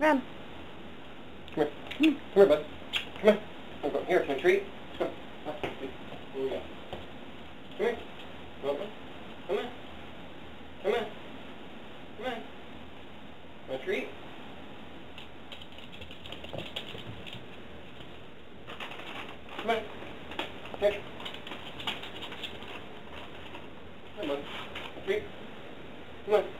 Rem. Come here. Hmm. Come here, bud. Come here. Come Here, can I treat? Come. Up, Here we go. Come here. Come bud. Come here. Come here. Come here. A treat? Come here. Come Here. Come on. Treat. Come on.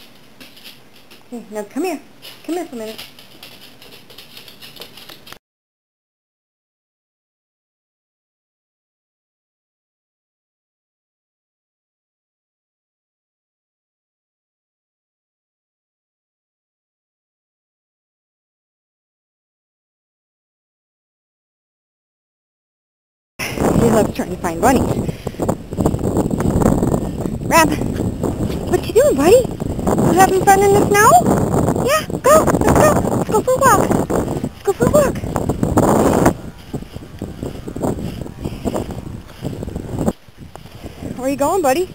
Now come here. Come here for a minute. He loves trying to find bunnies. Rab, what you doing, buddy? You having fun in the snow? Yeah, go, let's go. Let's go for a walk. Let's go for a walk. Where are you going, buddy?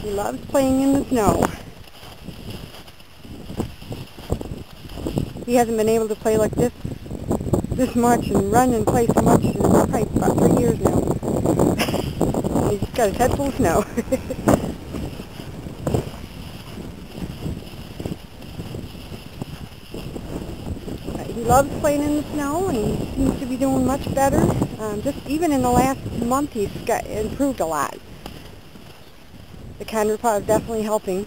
He loves playing in the snow. He hasn't been able to play like this this much and run and play so much in probably about three years now. He's got his head full of snow. He loves playing in the snow and he seems to be doing much better. Um, just even in the last month he's got improved a lot. The Chondro Paw is definitely helping.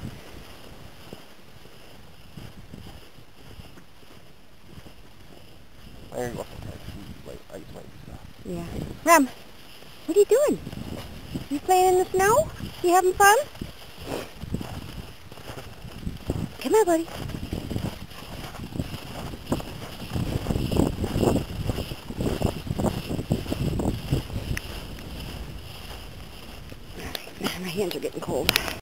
There you go. Wait, I just might stop. Yeah. Rem, what are you doing? You playing in the snow? You having fun? Come here, buddy. My hands are getting cold.